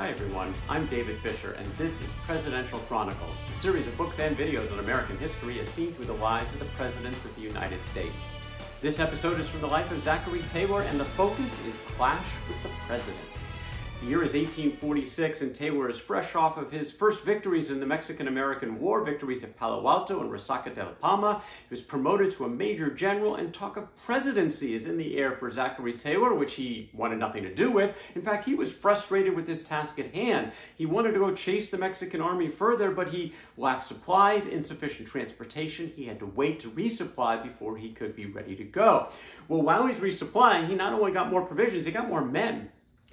Hi everyone, I'm David Fisher, and this is Presidential Chronicles, a series of books and videos on American history as seen through the lives of the presidents of the United States. This episode is from the life of Zachary Taylor, and the focus is Clash with the President. The year is 1846, and Taylor is fresh off of his first victories in the Mexican American War, victories at Palo Alto and Resaca de la Palma. He was promoted to a major general, and talk of presidency is in the air for Zachary Taylor, which he wanted nothing to do with. In fact, he was frustrated with this task at hand. He wanted to go chase the Mexican army further, but he lacked supplies, insufficient transportation. He had to wait to resupply before he could be ready to go. Well, while he's resupplying, he not only got more provisions, he got more men.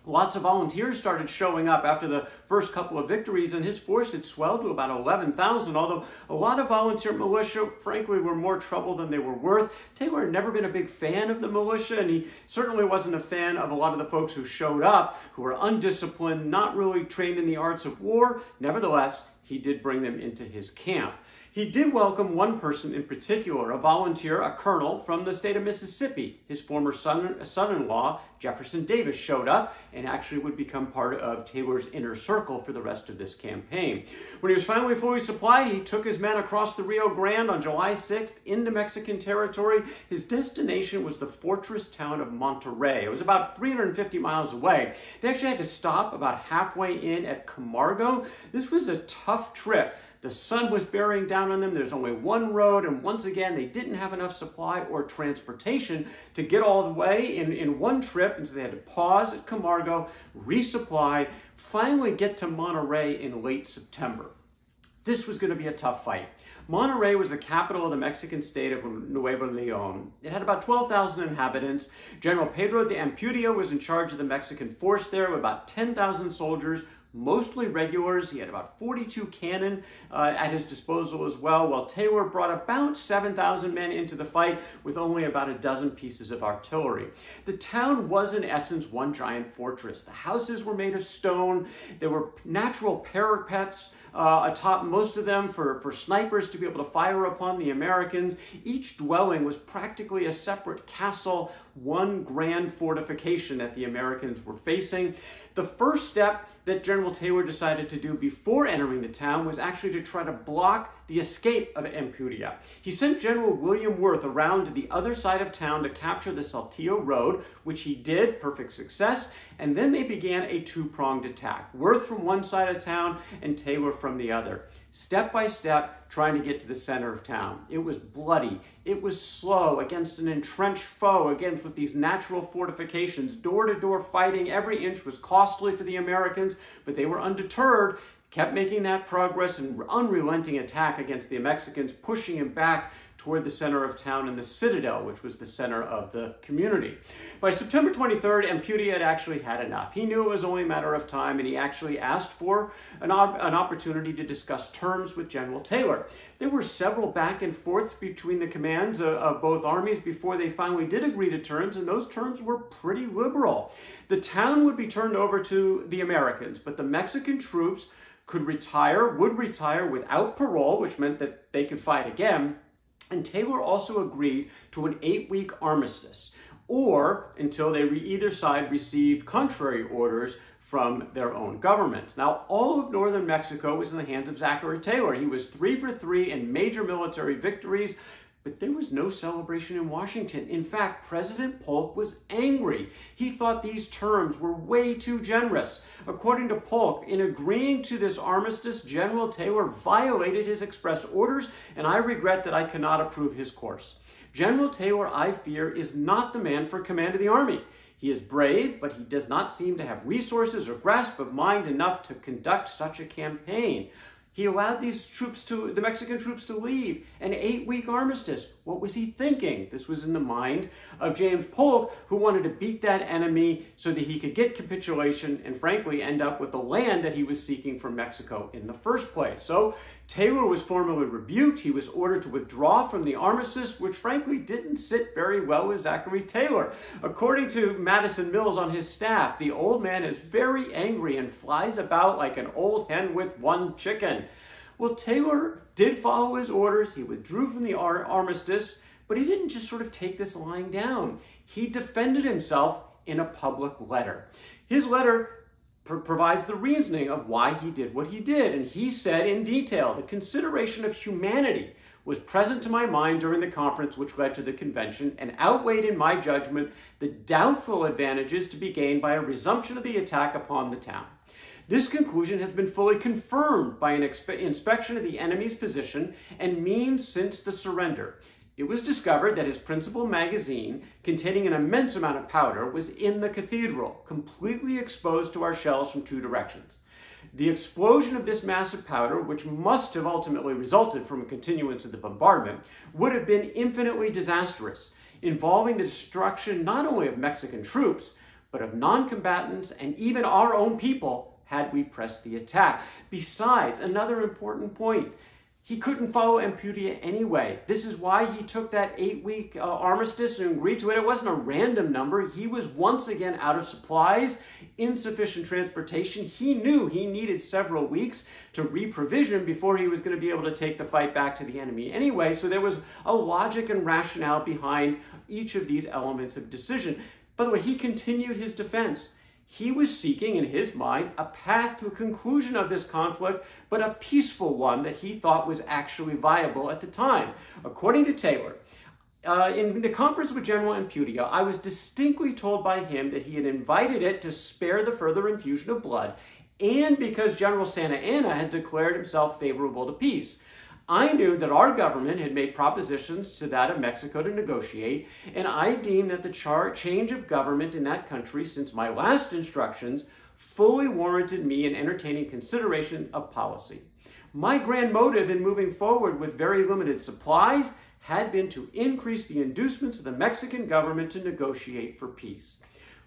Lots of volunteers started showing up after the first couple of victories, and his force had swelled to about 11,000. Although a lot of volunteer militia, frankly, were more trouble than they were worth. Taylor had never been a big fan of the militia, and he certainly wasn't a fan of a lot of the folks who showed up, who were undisciplined, not really trained in the arts of war. Nevertheless, he did bring them into his camp. He did welcome one person in particular, a volunteer, a colonel from the state of Mississippi. His former son, son-in-law, Jefferson Davis, showed up and actually would become part of Taylor's inner circle for the rest of this campaign. When he was finally fully supplied, he took his men across the Rio Grande on July 6th into Mexican territory. His destination was the fortress town of Monterrey. It was about 350 miles away. They actually had to stop about halfway in at Camargo. This was a tough trip the sun was bearing down on them. There's only one road. And once again, they didn't have enough supply or transportation to get all the way in, in one trip. And so they had to pause at Camargo, resupply, finally get to Monterrey in late September. This was going to be a tough fight. Monterrey was the capital of the Mexican state of Nuevo Leon. It had about 12,000 inhabitants. General Pedro de Ampudia was in charge of the Mexican force there with about 10,000 soldiers mostly regulars. He had about 42 cannon uh, at his disposal as well, while Taylor brought about 7,000 men into the fight with only about a dozen pieces of artillery. The town was in essence one giant fortress. The houses were made of stone. There were natural parapets uh, atop most of them for, for snipers to be able to fire upon the Americans. Each dwelling was practically a separate castle, one grand fortification that the Americans were facing. The first step that General Taylor decided to do before entering the town was actually to try to block the escape of Ampudia. He sent General William Worth around to the other side of town to capture the Saltillo Road, which he did, perfect success, and then they began a two-pronged attack. Worth from one side of town and Taylor from the other step by step, trying to get to the center of town. It was bloody. It was slow against an entrenched foe, against with these natural fortifications. Door to door fighting, every inch was costly for the Americans, but they were undeterred, kept making that progress and unrelenting attack against the Mexicans, pushing him back toward the center of town in the Citadel, which was the center of the community. By September 23rd, Ampudia had actually had enough. He knew it was only a matter of time, and he actually asked for an, an opportunity to discuss terms with General Taylor. There were several back and forths between the commands of, of both armies before they finally did agree to terms, and those terms were pretty liberal. The town would be turned over to the Americans, but the Mexican troops could retire, would retire without parole, which meant that they could fight again, and Taylor also agreed to an eight-week armistice, or until they either side received contrary orders from their own government. Now, all of northern Mexico was in the hands of Zachary Taylor. He was three for three in major military victories, but there was no celebration in Washington. In fact, President Polk was angry. He thought these terms were way too generous. According to Polk, in agreeing to this armistice, General Taylor violated his express orders, and I regret that I cannot approve his course. General Taylor, I fear, is not the man for command of the army. He is brave, but he does not seem to have resources or grasp of mind enough to conduct such a campaign. He allowed these troops to, the Mexican troops to leave, an eight-week armistice. What was he thinking? This was in the mind of James Polk, who wanted to beat that enemy so that he could get capitulation and frankly end up with the land that he was seeking from Mexico in the first place. So Taylor was formally rebuked. He was ordered to withdraw from the armistice, which frankly didn't sit very well with Zachary Taylor. According to Madison Mills on his staff, the old man is very angry and flies about like an old hen with one chicken. Well, Taylor did follow his orders. He withdrew from the ar armistice, but he didn't just sort of take this lying down. He defended himself in a public letter. His letter pr- provides the reasoning of why he did what he did. And he said in detail the consideration of humanity was present to my mind during the conference which led to the convention and outweighed in my judgment the doubtful advantages to be gained by a resumption of the attack upon the town. This conclusion has been fully confirmed by an inspection of the enemy's position and means since the surrender. It was discovered that his principal magazine, containing an immense amount of powder, was in the cathedral, completely exposed to our shells from two directions. The explosion of this massive powder, which must have ultimately resulted from a continuance of the bombardment, would have been infinitely disastrous, involving the destruction not only of Mexican troops, but of non combatants and even our own people had we pressed the attack. Besides, another important point he couldn't follow Ampudia anyway. This is why he took that eight week uh, armistice and agreed to it. It wasn't a random number. He was once again out of supplies, insufficient transportation. He knew he needed several weeks to reprovision before he was going to be able to take the fight back to the enemy anyway. So there was a logic and rationale behind each of these elements of decision. By the way, he continued his defense. He was seeking, in his mind, a path to a conclusion of this conflict, but a peaceful one that he thought was actually viable at the time. According to Taylor, uh, in the conference with General Ampudia, I was distinctly told by him that he had invited it to spare the further infusion of blood, and because General Santa Anna had declared himself favorable to peace. I knew that our government had made propositions to that of Mexico to negotiate, and I deemed that the char- change of government in that country since my last instructions fully warranted me in entertaining consideration of policy. My grand motive in moving forward with very limited supplies had been to increase the inducements of the Mexican government to negotiate for peace.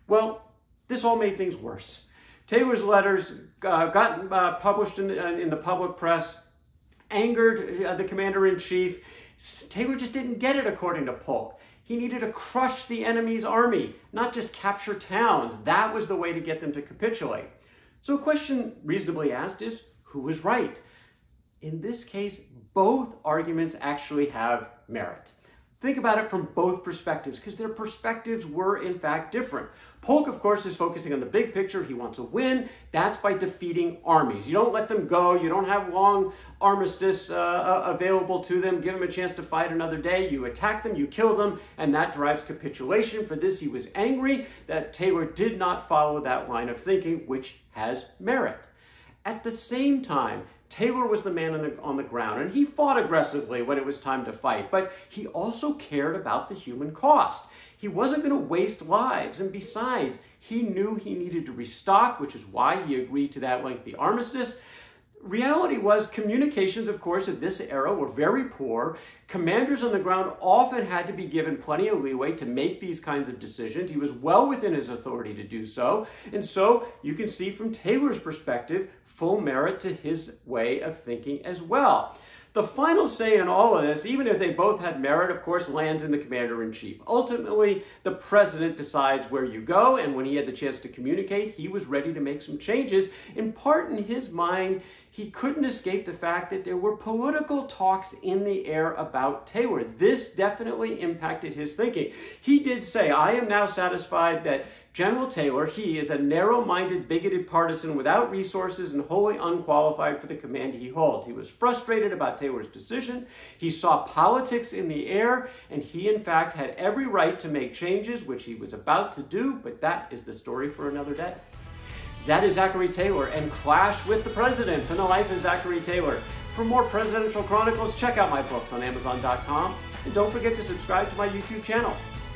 Well, this all made things worse. Taylor's letters uh, got uh, published in the, in the public press angered uh, the commander in chief. Taylor just didn't get it, according to Polk. He needed to crush the enemy's army, not just capture towns. That was the way to get them to capitulate. So, a question reasonably asked is who was right? In this case, both arguments actually have merit. Think about it from both perspectives because their perspectives were in fact different. Polk, of course, is focusing on the big picture. He wants a win. That's by defeating armies. You don't let them go. You don't have long armistice uh, uh, available to them. Give them a chance to fight another day. You attack them, you kill them, and that drives capitulation. For this, he was angry that Taylor did not follow that line of thinking, which has merit. At the same time, Taylor was the man on the, on the ground, and he fought aggressively when it was time to fight, but he also cared about the human cost. He wasn't going to waste lives, and besides, he knew he needed to restock, which is why he agreed to that lengthy armistice. Reality was communications, of course, at this era were very poor. Commanders on the ground often had to be given plenty of leeway to make these kinds of decisions. He was well within his authority to do so. And so you can see from Taylor's perspective, full merit to his way of thinking as well. The final say in all of this, even if they both had merit, of course, lands in the commander in chief. Ultimately, the president decides where you go, and when he had the chance to communicate, he was ready to make some changes. In part, in his mind, he couldn't escape the fact that there were political talks in the air about Taylor. This definitely impacted his thinking. He did say, I am now satisfied that General Taylor, he is a narrow minded, bigoted partisan without resources and wholly unqualified for the command he holds. He was frustrated about Taylor's decision. He saw politics in the air, and he, in fact, had every right to make changes, which he was about to do, but that is the story for another day. That is Zachary Taylor and Clash with the President from the life of Zachary Taylor. For more presidential chronicles, check out my books on Amazon.com and don't forget to subscribe to my YouTube channel.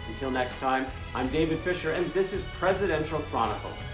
Until next time, I'm David Fisher and this is Presidential Chronicles.